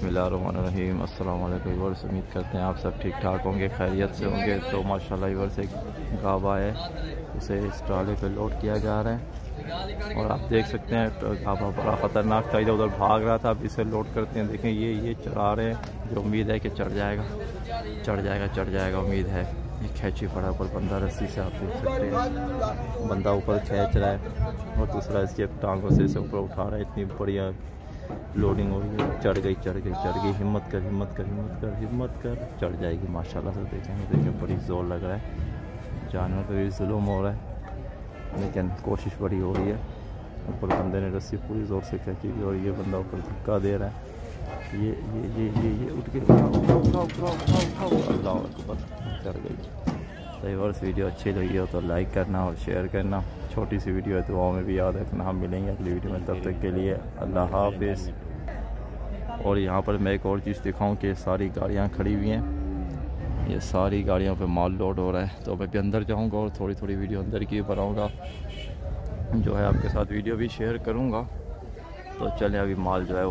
बसमीम अल्लाम वर्स उम्मीद करते हैं आप सब ठीक ठाक होंगे, खैरियत से होंगे। तो माशाल्लाह वर्स एक गाबा है, उसे इस ट्राले पर लोड किया जा रहा है। और आप देख सकते हैं तो गाबा बड़ा ख़तरनाक था इधर उधर भाग रहा था, अब इसे लोड करते हैं। देखें, ये ये चढ़ा रहे हैं, जो उम्मीद है कि चढ़ जाएगा। चढ़ जाएगा चढ़ जाएगा, उम्मीद है। ये खैची पड़ा ऊपर बंदा, रस्सी से आप देख सकते हैं। बंदा ऊपर खींच रहा है और दूसरा इसके टांगों से इसे ऊपर उठा रहा है, इतनी बढ़िया लोडिंग हो गई, चढ़ गई चढ़ गई चढ़ गई। हिम्मत कर हिम्मत कर हिम्मत कर हिम्मत कर। चढ़ जाएगी, माशाल्लाह से देखेंगे देखें, बड़ी ज़ोर लग रहा है। जानवर पर भी जुल्म हो रहा है। लेकिन कोशिश बड़ी हो रही है। ऊपर बंदे ने रस्सी पूरी ज़ोर से खींची और ये बंदा ऊपर धक्का दे रहा है। ये ये ये ये ये, उठ के अल्लाह चढ़ गई। तो वर्ष वीडियो अच्छी लगी हो तो लाइक करना और शेयर करना। छोटी सी वीडियो है दुआओं में भी याद रखना। हम मिलेंगे अगली वीडियो में। तब तक के लिए अल्लाह हाफिज़। और यहाँ पर मैं एक और चीज़ दिखाऊँ कि सारी गाड़ियाँ खड़ी हुई हैं। ये सारी गाड़ियों पे माल लोड हो रहा है। तो मैं भी अंदर जाऊँगा और थोड़ी थोड़ी वीडियो अंदर की बनाऊँगा। जो है आपके साथ वीडियो भी शेयर करूँगा। तो चलें अभी माल जो है वो